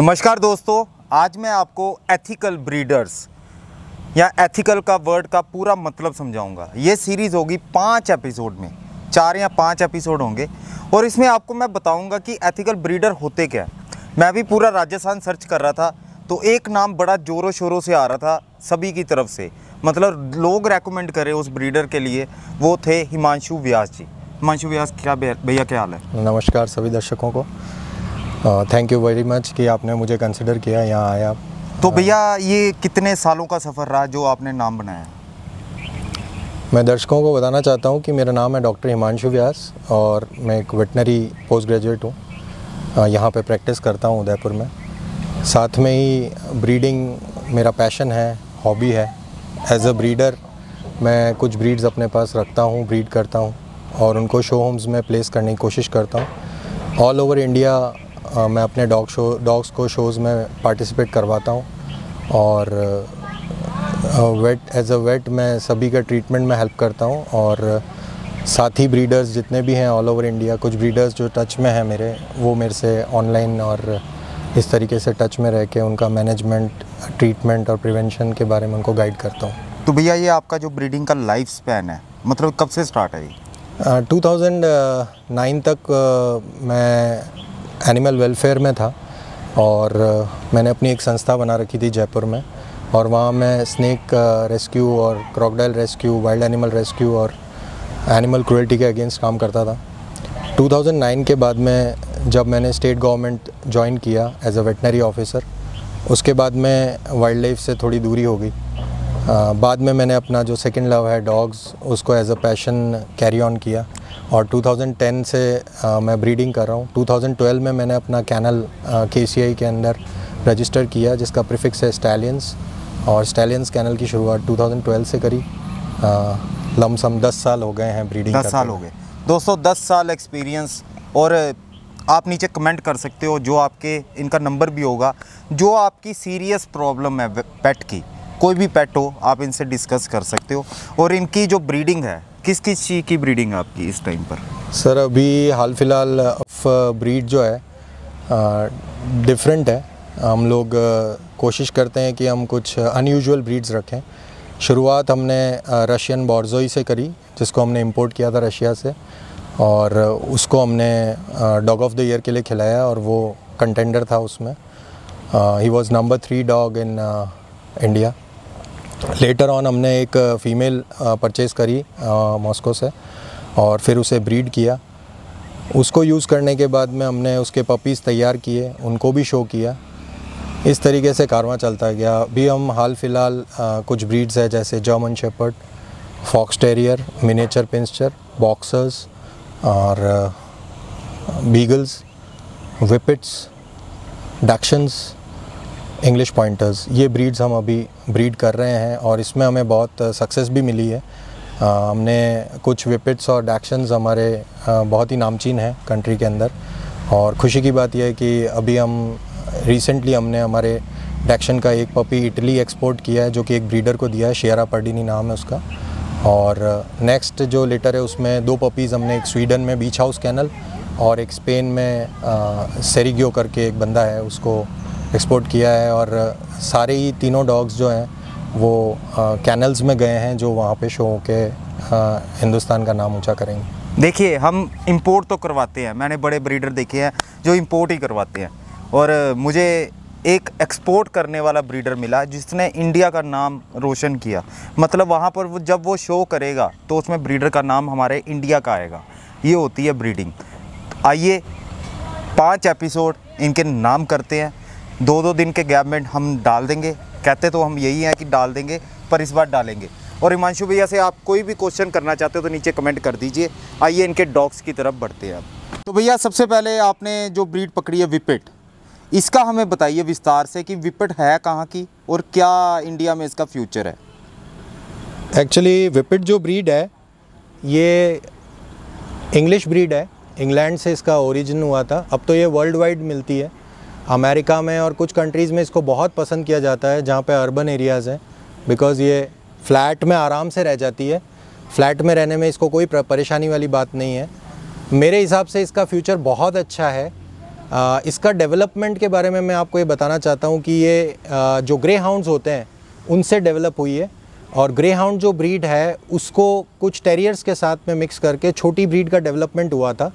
नमस्कार दोस्तों, आज मैं आपको एथिकल ब्रीडर्स या एथिकल का वर्ड का पूरा मतलब समझाऊँगा। ये सीरीज़ होगी पाँच एपिसोड में, चार या पाँच एपिसोड होंगे, और इसमें आपको मैं बताऊँगा कि एथिकल ब्रीडर होते क्या हैं। मैं भी पूरा राजस्थान सर्च कर रहा था तो एक नाम बड़ा ज़ोरों शोरों से आ रहा था सभी की तरफ़ से। मतलब लोग रेकमेंड करें उस ब्रीडर के लिए, वो थे हिमांशु व्यास जी। हिमांशु व्यास, क्या भैया क्या हाल है? नमस्कार सभी दर्शकों को। थैंक यू वेरी मच कि आपने मुझे कंसिडर किया यहाँ आया तो भैया ये कितने सालों का सफ़र रहा जो आपने नाम बनाया? मैं दर्शकों को बताना चाहता हूँ कि मेरा नाम है डॉक्टर हिमांशु व्यास और मैं एक वेटनरी पोस्ट ग्रेजुएट हूँ यहाँ पे प्रैक्टिस करता हूँ उदयपुर में। साथ में ही ब्रीडिंग मेरा पैशन है हॉबी है। एज अ ब्रीडर मैं कुछ ब्रीड्स अपने पास रखता हूँ ब्रीड करता हूँ और उनको शो होम्स में प्लेस करने की कोशिश करता हूँ। ऑल ओवर इंडिया मैं अपने डॉग शो डॉग्स को शोज़ में पार्टिसिपेट करवाता हूँ और वेट एज अ वेट मैं सभी का ट्रीटमेंट में हेल्प करता हूँ और साथ ही ब्रीडर्स जितने भी हैं ऑल ओवर इंडिया कुछ ब्रीडर्स जो टच में हैं मेरे वो मेरे से ऑनलाइन और इस तरीके से टच में रह के उनका मैनेजमेंट ट्रीटमेंट और प्रिवेंशन के बारे में उनको गाइड करता हूँ। तो भैया ये आपका जो ब्रीडिंग का लाइफ स्पैन है मतलब कब से स्टार्ट है ये? टू तक uh, मैं एनिमल वेलफेयर में था और मैंने अपनी एक संस्था बना रखी थी जयपुर में और वहाँ मैं स्नैक रेस्क्यू और crocodile rescue, wild animal rescue और एनिमल क्रुएल्टी के अगेंस्ट काम करता था। 2009 के बाद में जब मैंने स्टेट गवर्नमेंट ज्वाइन किया एज अ वेटनरी ऑफिसर, उसके बाद में वाइल्ड लाइफ से थोड़ी दूरी हो गई। बाद में मैंने अपना जो सेकंड लव है, डॉग्स, उसको as a passion carry on किया। और 2010 से आ, मैं ब्रीडिंग कर रहा हूँ। 2012 में मैंने अपना कैनल के के अंदर रजिस्टर किया जिसका प्रिफिक्स है स्टैलियंस और स्टैलियंस कैनल की शुरुआत 2012 से करी। लमसम 10 साल हो गए हैं ब्रीडिंग 10 साल हो गए। दोस्तों 10 साल एक्सपीरियंस और आप नीचे कमेंट कर सकते हो जो आपके इनका नंबर भी होगा जो आपकी सीरियस प्रॉब्लम है पेट की। कोई भी पेट हो आप इनसे डिस्कस कर सकते हो। और इनकी जो ब्रीडिंग है किस किस चीज़ की ब्रीडिंग आपकी इस टाइम पर? सर, अभी हाल फ़िलहाल ब्रीड जो है डिफरेंट है। हम लोग कोशिश करते हैं कि हम कुछ अनयूजुअल ब्रीड्स रखें। शुरुआत हमने रशियन बॉर्जोई से करी, जिसको हमने इंपोर्ट किया था रशिया से। और उसको हमने डॉग ऑफ़ द ईयर के लिए खिलाया और वो कंटेंडर था उसमें। He was number three dog in India later on हमने एक फ़ीमेल परचेज़ करी मॉस्को से, और फिर उसे ब्रीड किया। उसको यूज़ करने के बाद में हमने उसके पपीज़ तैयार किए, उनको भी शो किया। इस तरीके से कारवा चलता गया। अभी हम हाल फ़िलहाल कुछ ब्रीड्स है, जैसे German shepherd fox terrier miniature pinscher boxers और beagles whippets dachshunds English pointers ये ब्रीड्स हम अभी ब्रीड कर रहे हैं और इसमें हमें बहुत सक्सेस भी मिली है। आ, हमने कुछ विपिट्स और डैक्शंस हमारे आ, बहुत ही नामचीन हैं कंट्री के अंदर। और खुशी की बात यह है कि अभी हम रिसेंटली हमने हमारे डैक्शन का एक पपी इटली एक्सपोर्ट किया है जो कि एक ब्रीडर को दिया है शेरा पर्डिनी नाम है उसका। और नेक्स्ट जो लेटर है उसमें दो पपीज़ हमने एक स्वीडन में बीच हाउस कैनल और एक स्पेन में सेरिगियो करके एक बंदा है उसको एक्सपोर्ट किया है और सारे ही तीनों डॉग्स जो हैं, वो कैनल्स में गए हैं जो वहाँ पे शो के हिंदुस्तान का नाम ऊँचा करेंगे। देखिए, हम इंपोर्ट तो करवाते हैं। मैंने बड़े ब्रीडर देखे हैं जो इंपोर्ट ही करवाते हैं। और, मुझे एक एक्सपोर्ट करने वाला ब्रीडर मिला जिसने इंडिया का नाम रोशन किया। मतलब वहाँ पर वो जब वो शो करेगा तो उसमें ब्रीडर का नाम हमारे इंडिया का आएगा। ये होती है ब्रीडिंग आइए, पाँच एपिसोड इनके नाम करते हैं। दो दो दिन के गैप में हम डाल देंगे। कहते तो हम यही हैं कि डाल देंगे, पर इस बार डालेंगे। और हिमांशु भैया से आप कोई भी क्वेश्चन करना चाहते हो तो नीचे कमेंट कर दीजिए। आइए इनके डॉग्स की तरफ़ बढ़ते हैं तो भैया, सबसे पहले आपने जो ब्रीड पकड़ी है विपिट, इसका हमें बताइए विस्तार से कि विपिट है कहाँ की और क्या इंडिया में इसका फ्यूचर है? एक्चुअली विपिट जो ब्रीड है, ये इंग्लिश ब्रीड है। इंग्लैंड से इसका ओरिजिन हुआ था। अब तो ये वर्ल्ड वाइड मिलती है। अमेरिका में और कुछ कंट्रीज़ में इसको बहुत पसंद किया जाता है जहाँ पे अर्बन एरियाज़ हैं बिकॉज़ ये फ्लैट में आराम से रह जाती है। फ्लैट में रहने में इसको कोई परेशानी वाली बात नहीं है। मेरे हिसाब से इसका फ्यूचर बहुत अच्छा है। आ, इसका डेवलपमेंट के बारे में मैं आपको ये बताना चाहता हूँ कि ये आ, जो ग्रे हाउंड्स होते हैं उनसे डेवलप हुई है। और ग्रे हाउंड जो ब्रीड है उसको कुछ टेरियर्स के साथ में मिक्स करके छोटी ब्रीड का डेवलपमेंट हुआ था।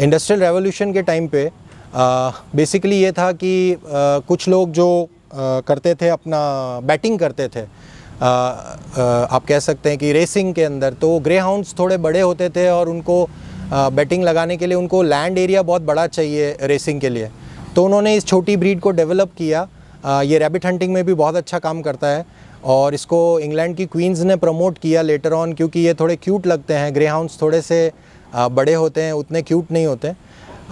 इंडस्ट्रियल रेवोल्यूशन के टाइम पे बेसिकली ये था कि आ, कुछ लोग जो आ, करते थे अपना बैटिंग करते थे आ, आ, आप कह सकते हैं कि रेसिंग के अंदर तो ग्रे हाउंड्स थोड़े बड़े होते थे और उनको आ, बैटिंग लगाने के लिए उनको लैंड एरिया बहुत बड़ा चाहिए रेसिंग के लिए। तो उन्होंने इस छोटी ब्रीड को डेवलप किया। आ, ये रैबिट हंटिंग में भी बहुत अच्छा काम करता है और इसको इंग्लैंड की क्वींस ने प्रमोट किया लेटर ऑन क्योंकि ये थोड़े क्यूट लगते हैं। ग्रे हाउंड्स थोड़े से बड़े होते हैं उतने क्यूट नहीं होते।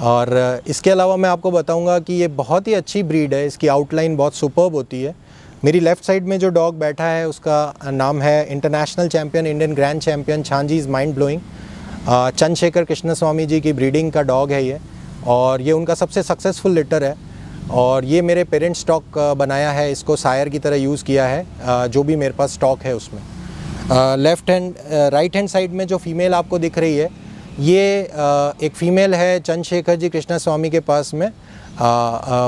और इसके अलावा मैं आपको बताऊँगा कि ये बहुत ही अच्छी ब्रीड है। इसकी आउटलाइन बहुत सुपर्ब होती है। मेरी लेफ़्ट साइड में जो डॉग बैठा है, उसका नाम है international champion Indian grand champion छांजी is mind blowing Chandrashekhar Krishna Swami ji की ब्रीडिंग का डॉग है ये। और ये उनका सबसे सक्सेसफुल लिटर है। और ये मेरे पेरेंट्स स्टॉक बनाया है, इसको सायर की तरह यूज़ किया है जो भी मेरे पास स्टॉक है उसमें। Left hand right hand side में जो फीमेल आपको दिख रही है ये एक फ़ीमेल है चंद्रशेखर जी कृष्णा स्वामी के पास में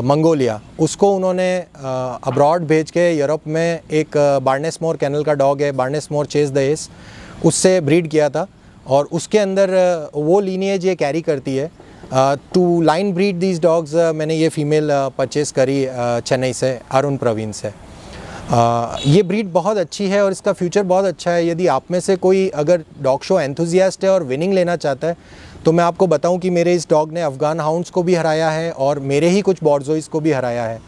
मंगोलिया। उसको उन्होंने अब्रॉड भेज के यूरोप में एक बार्नेस मोर कैनल का डॉग है Barnes more chase the ace उससे ब्रीड किया था और उसके अंदर वो लीनिएज ये कैरी करती है। To line breed these dogs मैंने ये फ़ीमेल परचेज़ करी चेन्नई से, अरुण प्रवीण से। ये ब्रीड बहुत अच्छी है और इसका फ्यूचर बहुत अच्छा है। यदि आप में से कोई अगर डॉग शो एंथुजियास्ट है और विनिंग लेना चाहता है तो मैं आपको बताऊँ कि मेरे इस डॉग ने अफ़गान हाउंड्स को भी हराया है और मेरे ही कुछ बॉर्जोइस को भी हराया है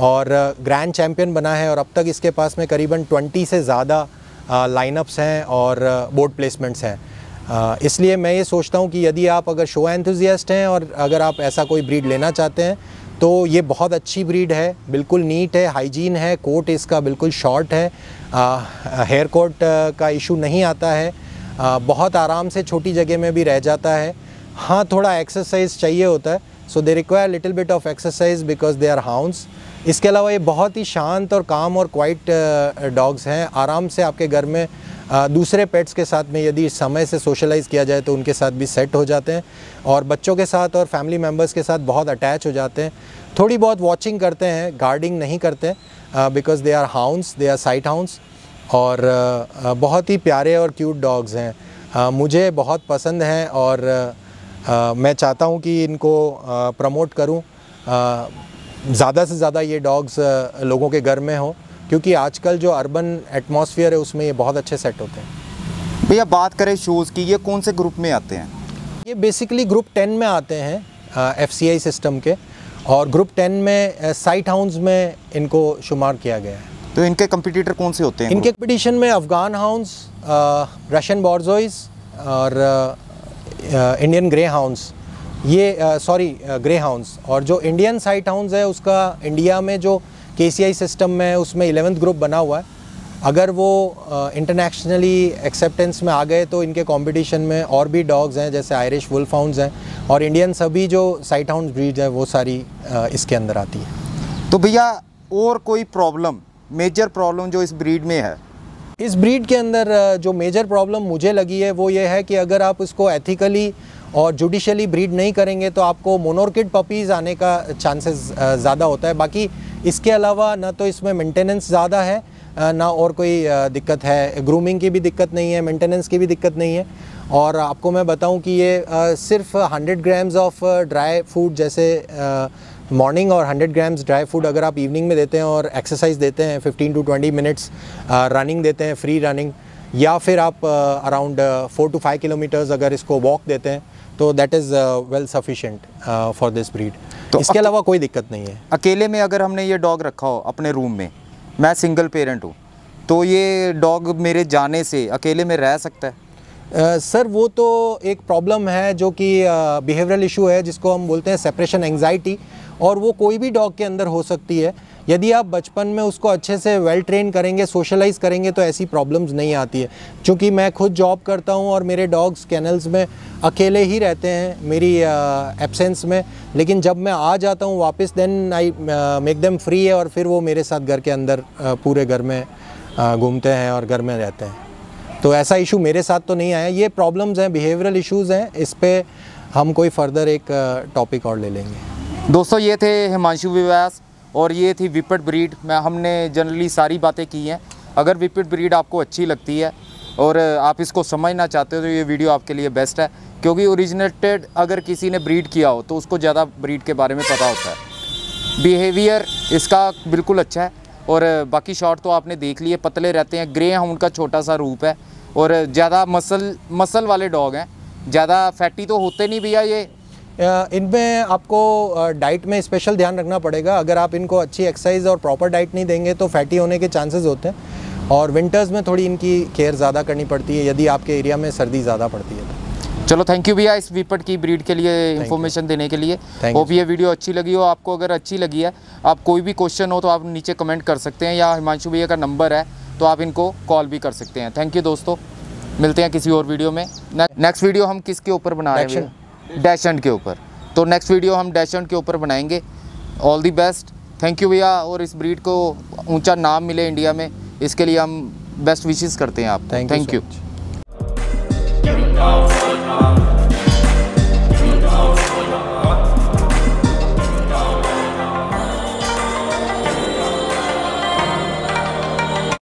और ग्रैंड चैम्पियन बना है और अब तक इसके पास में करीबन 20 से ज़्यादा लाइनअप्स हैं और बोर्ड प्लेसमेंट्स हैं। इसलिए मैं ये सोचता हूँ कि यदि आप अगर शो एंथुजियास्ट हैं और अगर आप ऐसा कोई ब्रीड लेना चाहते हैं तो ये बहुत अच्छी ब्रीड है बिल्कुल नीट है हाइजीन है कोट इसका बिल्कुल शॉर्ट है। हेयर कोट का इशू नहीं आता है। आ, बहुत आराम से छोटी जगह में भी रह जाता है। हाँ थोड़ा एक्सरसाइज चाहिए होता है। So they require little bit of exercise because they are hounds इसके अलावा ये बहुत ही शांत और काम और क्वाइट डॉग्स हैं। आराम से आपके घर में दूसरे पेट्स के साथ में यदि समय से सोशलाइज़ किया जाए तो उनके साथ भी सेट हो जाते हैं और बच्चों के साथ और फैमिली मेंबर्स के साथ बहुत अटैच हो जाते हैं। थोड़ी बहुत वॉचिंग करते हैं गार्डिंग नहीं करते because they are hounds they are sight hounds और uh, बहुत ही प्यारे और क्यूट डॉग्स हैं। uh, मुझे बहुत पसंद हैं और uh, मैं चाहता हूँ कि इनको प्रमोट करूँ। ज़्यादा से ज़्यादा ये डॉग्स लोगों के घर में हो। क्योंकि आजकल जो अर्बन एटमॉस्फेयर है उसमें ये बहुत अच्छे सेट होते हैं। भैया बात करें शूज़ की ये कौन से ग्रुप में आते हैं? ये बेसिकली ग्रुप टेन में आते हैं एफसीआई सिस्टम के और ग्रुप टेन में साइट हाउंस में इनको शुमार किया गया है। तो इनके कंपटीटर कौन से होते हैं इनके कंपटीशन में अफ़गान हाउंस रशियन बॉर्जोइस और इंडियन ग्रे हाउंस ये सॉरी ग्रे हाउंस और जो इंडियन साइट हाउंस है उसका इंडिया में जो के सिस्टम में उसमें इलेवेंथ ग्रुप बना हुआ है। अगर वो इंटरनेशनली एक्सेप्टेंस में आ गए तो इनके कंपटीशन में और भी डॉग्स हैं जैसे आयरिश वुल्फ हाउंड्स हैं और इंडियन सभी जो साइट हाउंड ब्रीड है वो सारी इसके अंदर आती है। तो भैया और कोई प्रॉब्लम मेजर प्रॉब्लम जो इस ब्रीड में है? इस ब्रीड के अंदर जो मेजर प्रॉब्लम मुझे लगी है वो ये है कि अगर आप इसको एथिकली और जुडिशली ब्रीड नहीं करेंगे तो आपको मोनोरकिड पपीज़ आने का चांसेस ज़्यादा होता है। बाकी इसके अलावा ना तो इसमें मेंटेनेंस ज़्यादा है ना और कोई दिक्कत है। ग्रूमिंग की भी दिक्कत नहीं है मेंटेनेंस की भी दिक्कत नहीं है। और आपको मैं बताऊँ कि ये सिर्फ़ 100 ग्राम्स ऑफ़ ड्राई फ़ूड जैसे मॉर्निंग और 100 ग्राम्स ड्राई फ़ूड अगर आप इवनिंग में देते हैं और एक्सरसाइज देते हैं 15 टू 20 मिनट्स रनिंग देते हैं फ्री रनिंग या फिर आप around four to five kilometres अगर इसको वॉक देते हैं तो that is well sufficient for this breed तो इसके अलावा कोई दिक्कत नहीं है। अकेले में अगर हमने ये डॉग रखा हो अपने रूम में मैं सिंगल पेरेंट हूँ तो ये डॉग मेरे जाने से अकेले में रह सकता है? सर Uh, वो तो एक प्रॉब्लम है जो कि बिहेवियरल uh, इशू है जिसको हम बोलते हैं सेपरेशन एंगजाइटी और वो कोई भी डॉग के अंदर हो सकती है। यदि आप बचपन में उसको अच्छे से वेल ट्रेन करेंगे सोशलाइज करेंगे तो ऐसी प्रॉब्लम्स नहीं आती है। क्योंकि मैं खुद जॉब करता हूँ और मेरे डॉग्स कैनल्स में अकेले ही रहते हैं, मेरी एब्सेंस में। लेकिन जब मैं आ जाता हूँ वापस then I make them free है और फिर वो मेरे साथ घर के अंदर पूरे घर में घूमते हैं और घर में रहते हैं। तो ऐसा इशू मेरे साथ तो नहीं आया। ये प्रॉब्लम्स हैं बिहेवियरल इश्यूज़ हैं, इस पर हम कोई फर्दर एक टॉपिक और ले लेंगे। दोस्तों, ये थे हिमांशु विवास। और ये थी विपट ब्रीड। मैं हमने जनरली सारी बातें की हैं। अगर विपट ब्रीड आपको अच्छी लगती है और आप इसको समझना चाहते हो तो ये वीडियो आपके लिए बेस्ट है। क्योंकि ओरिजिनेटेड अगर किसी ने ब्रीड किया हो तो उसको ज़्यादा ब्रीड के बारे में पता होता है। बिहेवियर इसका बिल्कुल अच्छा है। और बाकी शॉट तो आपने देख लिए, पतले रहते हैं। ग्रे हाउंड का छोटा सा रूप है। और ज़्यादा मसल मसल वाले डॉग हैं। ज़्यादा फैटी तो होते नहीं भैया ये। इनमें आपको डाइट में स्पेशल ध्यान रखना पड़ेगा। अगर आप इनको अच्छी एक्सरसाइज और प्रॉपर डाइट नहीं देंगे तो फैटी होने के चांसेस होते हैं। और विंटर्स में थोड़ी इनकी केयर ज़्यादा करनी पड़ती है यदि आपके एरिया में सर्दी ज़्यादा पड़ती है तो। चलो थैंक यू भैया इस वीपट की ब्रीड के लिए इन्फॉर्मेशन देने के लिए। होप ये वीडियो अच्छी लगी हो। आपको अगर अच्छी लगी है आप कोई भी क्वेश्चन हो तो आप नीचे कमेंट कर सकते हैं या हिमांशु भैया का नंबर है तो आप इनको कॉल भी कर सकते हैं। थैंक यू दोस्तों। मिलते हैं किसी और वीडियो में। नेक्स्ट वीडियो हम किसके ऊपर बना रहे हैं। डैशंट के ऊपर। तो नेक्स्ट वीडियो हम डैशंट के ऊपर बनाएँगे। All the best thank you भैया और इस ब्रीड को ऊँचा नाम मिले इंडिया में। इसके लिए हम बेस्ट विशेज़ करते हैं आप थैंक यू